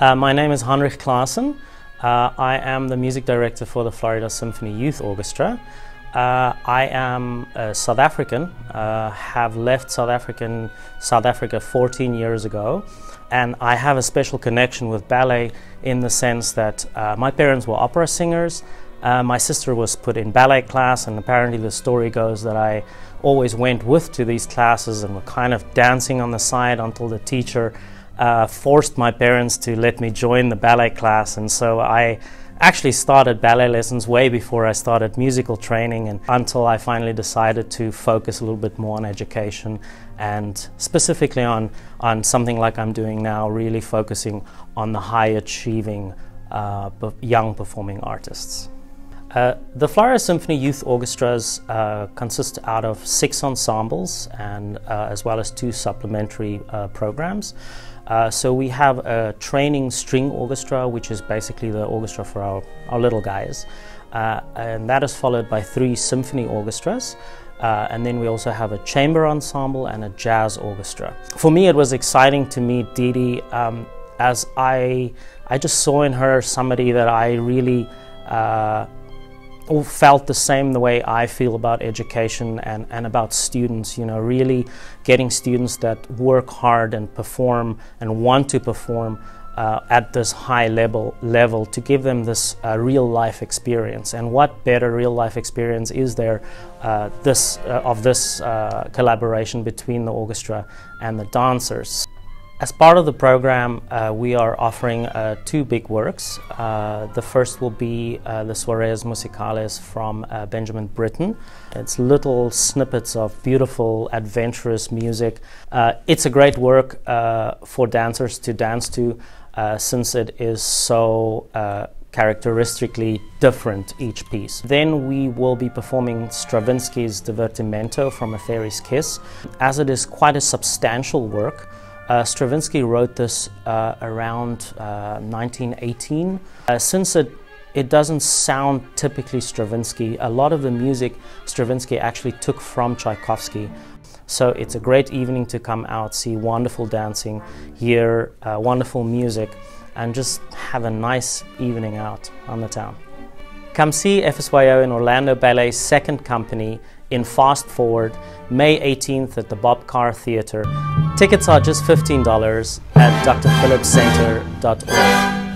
Uh, my name is Hanrich Claassen. Uh, I am the music director for the Florida Symphony Youth Orchestra. Uh, I am a South African, uh, have left South African, South Africa 14 years ago, and I have a special connection with ballet in the sense that uh, my parents were opera singers. Uh, my sister was put in ballet class, and apparently the story goes that I always went with to these classes and were kind of dancing on the side until the teacher uh, forced my parents to let me join the ballet class. And so I actually started ballet lessons way before I started musical training and until I finally decided to focus a little bit more on education and specifically on, on something like I'm doing now, really focusing on the high achieving uh, young performing artists. Uh, the Florida Symphony Youth Orchestras uh, consist out of six ensembles and uh, as well as two supplementary uh, programs. Uh, so we have a training string orchestra, which is basically the orchestra for our, our little guys. and that is followed by three symphony orchestras. and then we also have a chamber ensemble and a jazz orchestra. For me, it was exciting to meet Dee Dee um, as I, I just saw in her somebody that I really all felt the same the way I feel about education and, and about students, you know, really getting students that work hard and perform and want to perform uh, at this high level level to give them this uh, real life experience. And what better real life experience is there uh, this, uh, of this uh, collaboration between the orchestra and the dancers? As part of the program, uh, we are offering uh, two big works. Uh, the first will be uh, the Soirees Musicales from uh, Benjamin Britten. It's little snippets of beautiful, adventurous music. Uh, it's a great work for dancers to dance to since it is so characteristically different each piece. Then we will be performing Stravinsky's Divertimento from A Fairy's Kiss. As it is quite a substantial work, uh, Stravinsky wrote this uh, around uh, 1918. Uh, since it, it doesn't sound typically Stravinsky, a lot of the music Stravinsky actually took from Tchaikovsky. So it's a great evening to come out, see wonderful dancing, hear uh, wonderful music, and just have a nice evening out on the town. Come see FSYO in Orlando Ballet's second company in Fast Forward, May 18th at the Bob Carr Theatre. Tickets are just $15 at drphillipscenter.org.